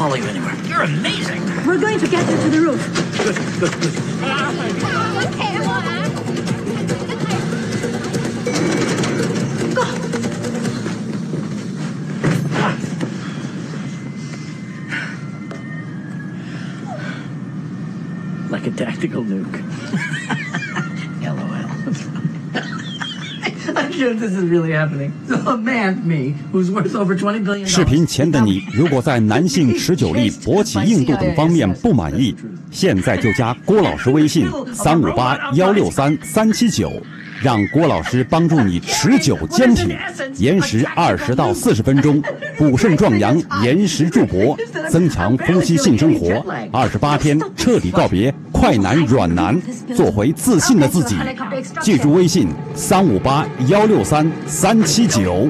follow you anywhere. You're amazing. We're going to get you to the roof. Good, good, good. Like a tactical nuke. 视频前的你，如果在男性持久力、勃起硬度等方面不满意，现在就加郭老师微信三五八幺六三三七九，让郭老师帮助你持久坚挺，延时二十到四十分钟，补肾壮阳，延时助勃，增强夫妻性生活，二十八天彻底告别快男软男，做回自信的自己。记住微信三五八幺六三三七九。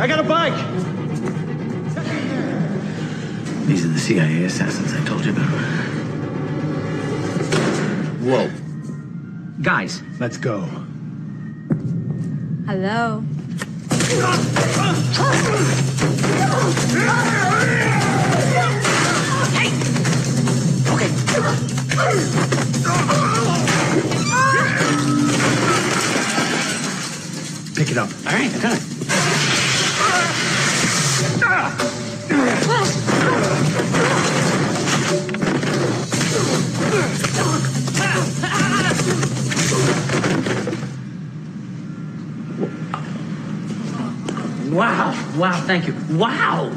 I got a bike. These are the CIA assassins I told you about. Whoa. Guys, Let's go. Hello. Hey! okay. Pick it up. All right, I got it. Wow, wow, thank you. Wow.